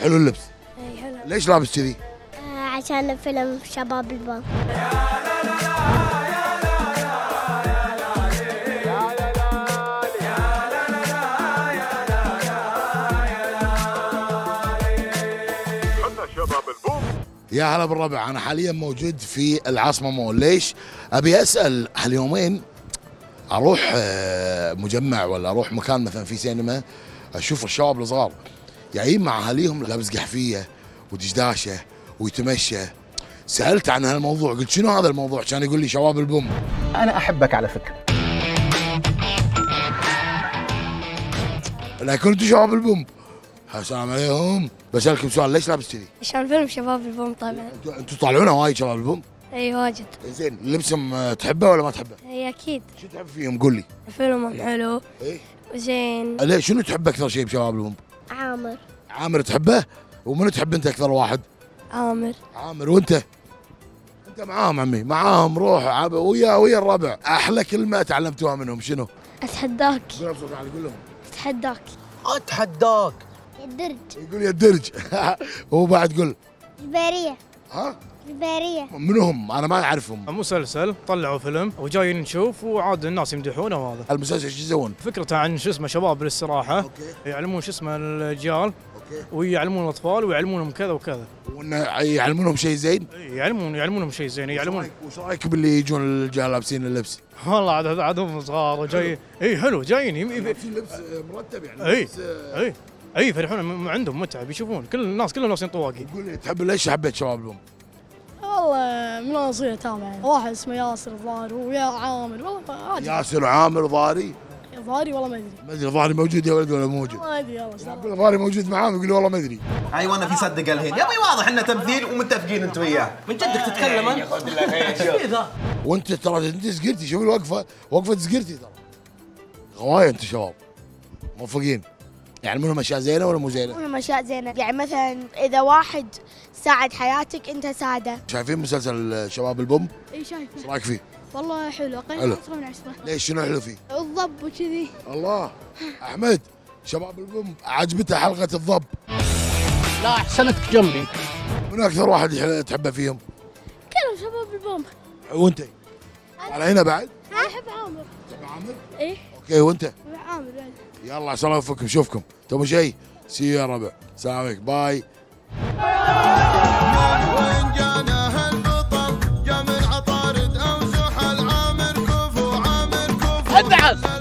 حلو اللبس. اي حلو. ليش لابس كذي؟ آه، عشان فيلم شباب الباب يا هلا بالربع أنا حاليا موجود في العاصمة مول. ليش؟ أبي أسأل هاليومين أروح آه، مجمع ولا أروح مكان مثلا في سينما؟ أشوف الشباب الصغار. جايين مع أهاليهم لابس قحفية ودشداشة ويتمشى. سألت عن هالموضوع قلت شنو هذا الموضوع؟ كان يقول لي شباب البوم. أنا أحبك على فكرة. لكن أنتم شباب البوم. السلام عليكم. بسألكم سؤال ليش لابس كذي؟ عشان فيلم شباب البوم طبعا. أنتوا طالعونا وايد شباب البوم؟ إي واجد. زين لبسهم آه، تحبه ولا ما تحبه؟ إي أكيد. شو تحب فيهم؟ قول لي. فيلمهم حلو. إيه زين. ليه شنو تحب أكثر شيء بشباب البوم؟ عامر. عامر تحبه؟ ومنو تحب انت أكثر واحد؟ عامر. عامر وأنت؟ أنت معاهم عمي معاهم روح ويا ويا الربع. أحلى كلمة تعلمتوها منهم شنو؟ أتحداك. قول بصوت عالي قول لهم. أتحداك. أتحداك. الدرج يقول يا الدرج وبعد قول البارية ها؟ البارية منو هم؟ أنا ما أعرفهم. مسلسل طلعوا فيلم وجايين نشوف وعاد الناس يمدحونه وهذا المسلسل شو يسوون؟ فكرته عن شو اسمه شباب بالاستراحة. okay. يعلمون شو اسمه الاجيال okay. ويعلمون الأطفال ويعلمونهم كذا وكذا. وإن يعلمونهم شيء زين؟ يعلمون يعلمونهم شيء زين يعلمون. وش رايك باللي يجون الرجال لابسين اللبس؟ والله عاد عاد هم صغار وجاي إي حلو جايين. يم- يم- لابسين لبس مرتب يعني إي لبس، إي. إي فرحون عندهم متعه بيشوفون كل الناس كلهم لابسين طواقي قول لي تحب ليش حبيت شباب؟ والله من وأنا صغير اتابع يعني. واحد اسمه ياسر الظاهر ويا عامر والله عادي ياسر عامر ضاري ظاهري والله ما أدري. ما أدري ضاري موجود يا ولد ولا مو موجود؟ ما أدري يلا سلام. عبد الله ضاري موجود معاهم يقول لي والله ما أدري. اي وأنا في صدق الحين. يا أبوي واضح إنه تمثيل ومتفقين أنت وياه. من جدك تتكلم أنت؟ وأنت ترى أنت سكرتي شوف الوقفة وقفة سكرتي ترى. غواية أنت شباب. موفقين. يعني منهم أشياء زينة ولا مو زينة؟ كلهم أشياء زينة يعني مثلا إذا واحد ساعد حياتك أنت ساعده شايفين مسلسل شباب البوم؟ إي شايفه إيش رأيك فيه؟ والله حلو. قيمة 10 من 10 ليش شنو حلو فيه؟ الضب وكذي الله أحمد شباب البوم عجبته حلقة الضب لا احسنت جنبي من أكثر واحد تحبه فيهم؟ كلهم شباب البوم وأنت؟ على هنا بعد؟ أحب عامر تبع عامر؟ إيه okay وأنت؟ يلا عسى الله يوفقكم نشوفكم تو شيء سي يا ربع. سلام عليكم bye. النعس